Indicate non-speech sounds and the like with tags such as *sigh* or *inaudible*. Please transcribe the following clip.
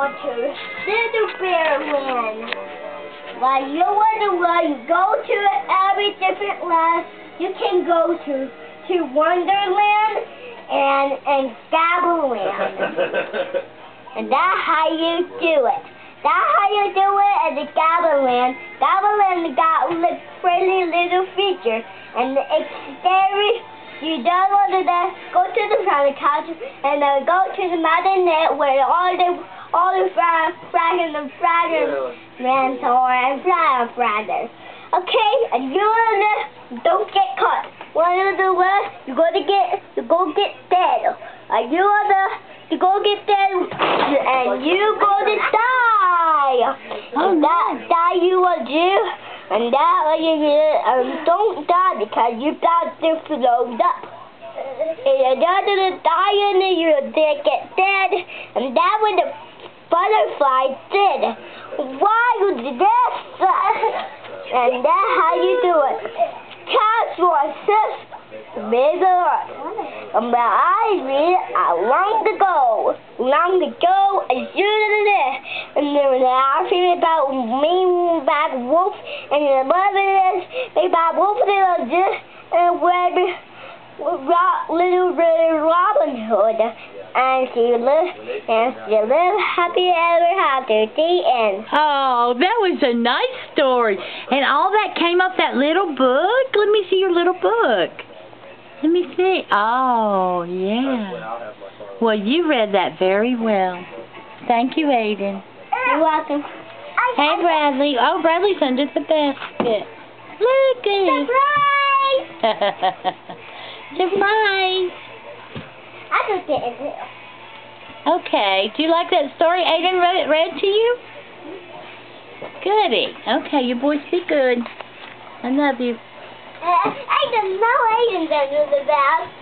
go to Little Bear Land. Like you wonder where you go to every different land you can go to to Wonderland and and Gabbleland. *laughs* and that's how you do it. That's how you do it at the Gabbleland. Gabbleland got a pretty little feature and it's scary. You don't want to then go to the front couch and then go to the mountain net where all the all the frag fragging and fragging mentor and frag fraggers. Okay, and you don't get caught. One of the worst, you gotta get you go get dead. And you wanna you go get dead and you gonna die. Oh, and that that you will do and that what you do and don't die because you got to float up. And you're not gonna die and then you'll get dead and that the butterfly did. Why you did this? And that's how you do it. This big earth. And my eyes read I long to go. Long ago, go as soon as it is. And then I feel about me back wolf and the mother is about wolf little this and where little little Robin Hood and she lived and she lived happy ever after the end. Oh, that was a nice story. And all that came up that little book? Let me see your little book. Let me see. Oh, yeah. Well, you read that very well. Thank you, Aidan. You're welcome. Hey, Bradley. Oh, Bradley's under the basket. Look at Surprise! *laughs* Surprise. I just get it. Okay. Do you like that story Aidan read, read to you? Goody. Okay, you boys be good. I love you. Uh, I don't know Aidan's under the basket.